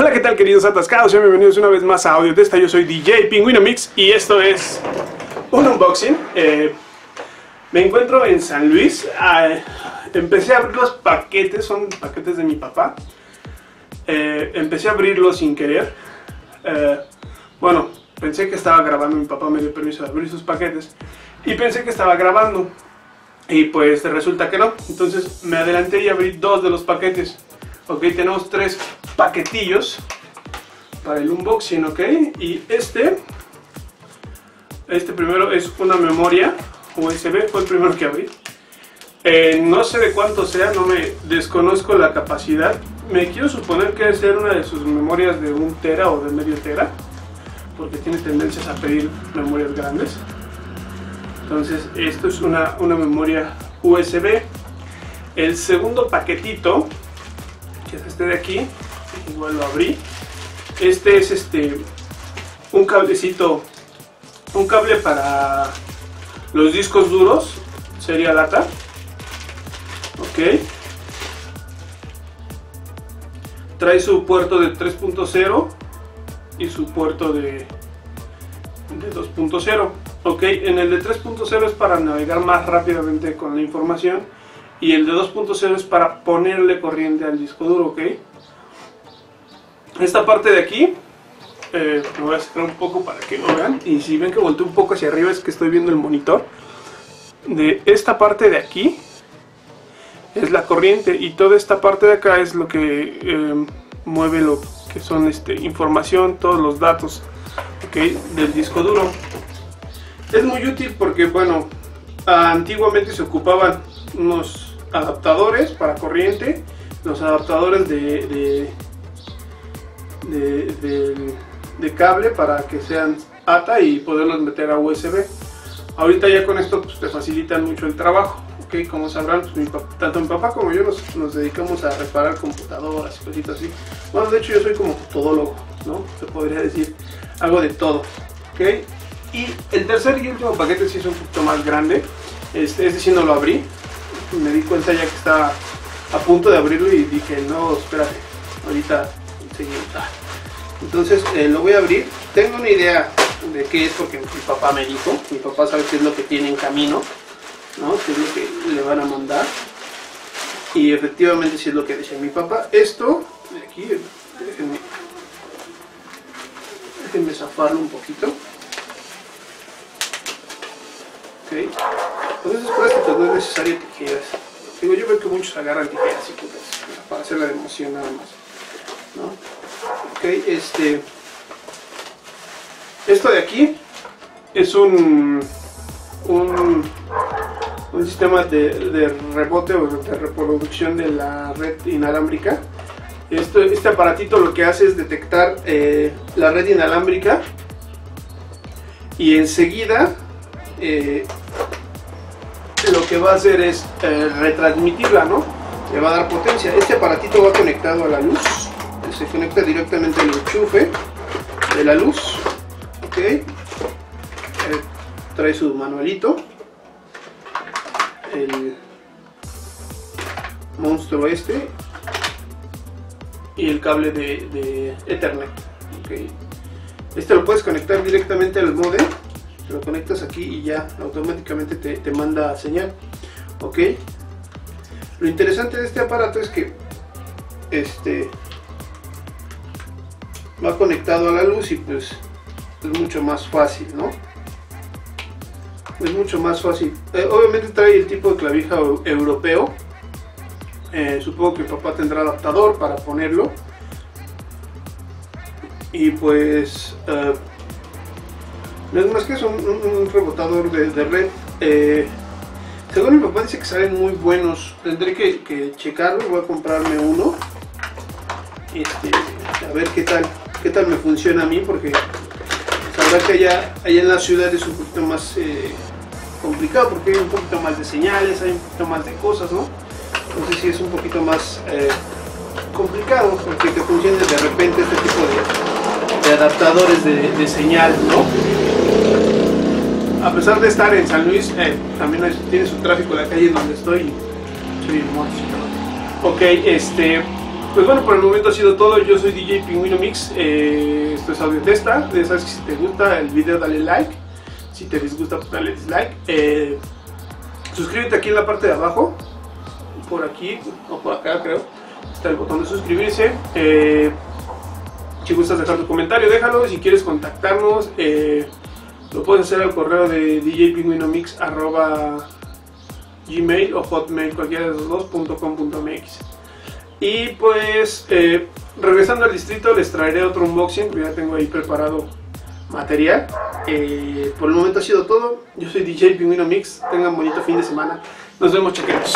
Hola, ¿qué tal queridos atascados? Sean bienvenidos una vez más a Audio Testa. Yo soy DJ Pingüino Mix y esto es un unboxing. Eh, me encuentro en San Luis. Ah, empecé a abrir los paquetes, son paquetes de mi papá. Eh, empecé a abrirlos sin querer. Eh, bueno, pensé que estaba grabando, mi papá me dio permiso de abrir sus paquetes y pensé que estaba grabando. Y pues resulta que no. Entonces me adelanté y abrí dos de los paquetes. Ok, tenemos tres paquetillos para el unboxing, ok. Y este, este primero es una memoria USB, fue el primero que abrí. Eh, no sé de cuánto sea, no me desconozco la capacidad. Me quiero suponer que debe ser una de sus memorias de un tera o de medio tera, porque tiene tendencias a pedir memorias grandes. Entonces, esto es una, una memoria USB. El segundo paquetito, que es este de aquí, igual lo abrí. Este es este un cablecito, un cable para los discos duros, sería lata. Ok. Trae su puerto de 3.0 y su puerto de, de 2.0. Ok, en el de 3.0 es para navegar más rápidamente con la información y el de 2.0 es para ponerle corriente al disco duro, ok. Esta parte de aquí, eh, me voy a sacar un poco para que lo vean y si ven que volteo un poco hacia arriba es que estoy viendo el monitor. De esta parte de aquí es la corriente y toda esta parte de acá es lo que eh, mueve lo que son este, información, todos los datos okay, del disco duro. Es muy útil porque, bueno, antiguamente se ocupaban unos adaptadores para corriente, los adaptadores de, de, cable para que sean ATA y poderlos meter a USB. Ahorita ya con esto pues, te facilitan mucho el trabajo. Okay, como sabrán, pues, tanto mi papá como yo nos, dedicamos a reparar computadoras y cositas así. Bueno, de hecho yo soy como todólogo, ¿no? Se podría decir, hago de todo. ¿okay? Y el tercer y último paquete sí es un poquito más grande. Este, este sí no lo abrí. Me di cuenta ya que estaba a punto de abrirlo y dije, no, espérate, ahorita Entonces eh, lo voy a abrir. Tengo una idea de qué es porque mi papá me dijo. Mi papá sabe qué es lo que tiene en camino, ¿no? qué es lo que le van a mandar. Y efectivamente sí es lo que decía mi papá. Esto, de aquí, déjenme, déjenme zafarlo un poquito. Ok. Entonces pues, no es necesario tijeras. Digo, yo veo que muchos agarran tijeras y putas para hacer la emoción nada más. ¿No? Ok, este. Esto de aquí es un. un, un sistema de, de, rebote o de reproducción de la red inalámbrica. Esto, este aparatito lo que hace es detectar eh, la red inalámbrica y enseguida eh, lo que va a hacer es eh, retransmitirla, ¿no? Le va a dar potencia. Este aparatito va conectado a la luz, se conecta directamente al enchufe de la luz, ok. Eh, trae su manualito, el monstruo este y el cable de, Ethernet, ok. Este lo puedes conectar directamente al modem lo conectas aquí y ya automáticamente te, te, manda señal ok lo interesante de este aparato es que este va conectado a la luz y pues es mucho más fácil no es mucho más fácil eh, obviamente trae el tipo de clavija europeo eh, supongo que papá tendrá adaptador para ponerlo y pues eh, es más que es un, rebotador de, de red. Eh, según mi papá dice que salen muy buenos. Tendré que, que checarlo, voy a comprarme uno. Este, a ver qué tal, qué tal me funciona a mí, porque sabrá que allá, allá en la ciudad es un poquito más eh, complicado, porque hay un poquito más de señales, hay un poquito más de cosas, ¿no? Entonces sí es un poquito más eh, complicado, porque te funcione de repente este tipo de, adaptadores de, de señal, ¿no? a pesar de estar en San Luis, eh, también hay, tiene su tráfico la calle donde estoy. Soy hermoso. Ok, este. Pues bueno, por el momento ha sido todo. Yo soy DJ Pingüino Mix. Eh, esto es Audio Testa. Ya sabes que si te gusta el video, dale like. Si te disgusta, pues dale dislike. Eh, suscríbete aquí en la parte de abajo. Por aquí, o por acá creo. Está el botón de suscribirse. Eh, si gustas dejar tu comentario, déjalo. Si quieres contactarnos, lo puedes hacer al correo de djpingüinomix arroba gmail o hotmail, cualquiera de los dos, punto com, punto mx. Y pues, eh, regresando al distrito, les traeré otro unboxing, ya tengo ahí preparado material. Eh, por el momento ha sido todo. Yo soy DJ Pingüino Mix. Tengan bonito fin de semana. Nos vemos, chequeros.